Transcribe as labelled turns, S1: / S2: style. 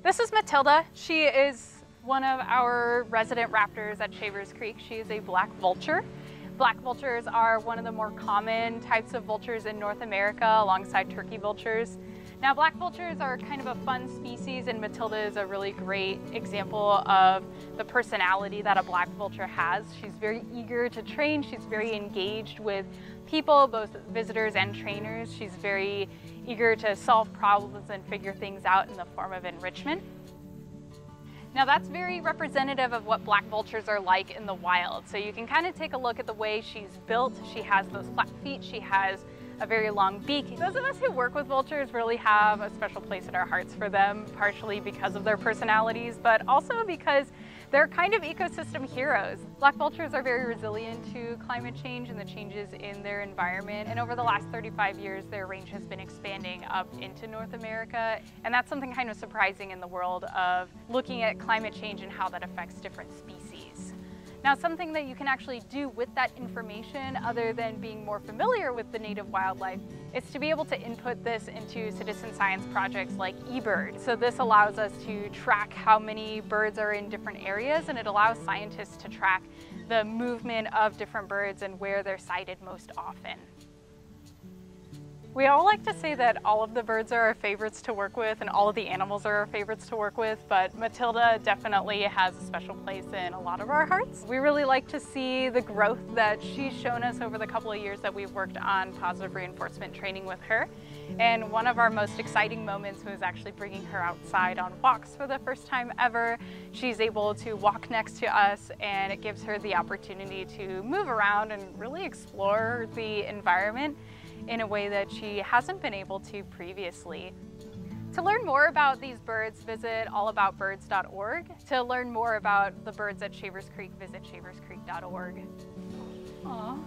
S1: This is Matilda. She is one of our resident raptors at Shavers Creek. She is a black vulture. Black vultures are one of the more common types of vultures in North America alongside turkey vultures. Now black vultures are kind of a fun species and Matilda is a really great example of the personality that a black vulture has. She's very eager to train, she's very engaged with people, both visitors and trainers. She's very eager to solve problems and figure things out in the form of enrichment. Now that's very representative of what black vultures are like in the wild. So you can kind of take a look at the way she's built. She has those flat feet, she has a very long beak. Those of us who work with vultures really have a special place in our hearts for them, partially because of their personalities, but also because they're kind of ecosystem heroes. Black vultures are very resilient to climate change and the changes in their environment. And over the last 35 years, their range has been expanding up into North America. And that's something kind of surprising in the world of looking at climate change and how that affects different species. Now something that you can actually do with that information other than being more familiar with the native wildlife is to be able to input this into citizen science projects like eBird. So this allows us to track how many birds are in different areas and it allows scientists to track the movement of different birds and where they're sighted most often. We all like to say that all of the birds are our favorites to work with and all of the animals are our favorites to work with, but Matilda definitely has a special place in a lot of our hearts. We really like to see the growth that she's shown us over the couple of years that we've worked on positive reinforcement training with her. And one of our most exciting moments was actually bringing her outside on walks for the first time ever. She's able to walk next to us and it gives her the opportunity to move around and really explore the environment in a way that she hasn't been able to previously. To learn more about these birds, visit allaboutbirds.org. To learn more about the birds at Shavers Creek, visit shaverscreek.org. Aww.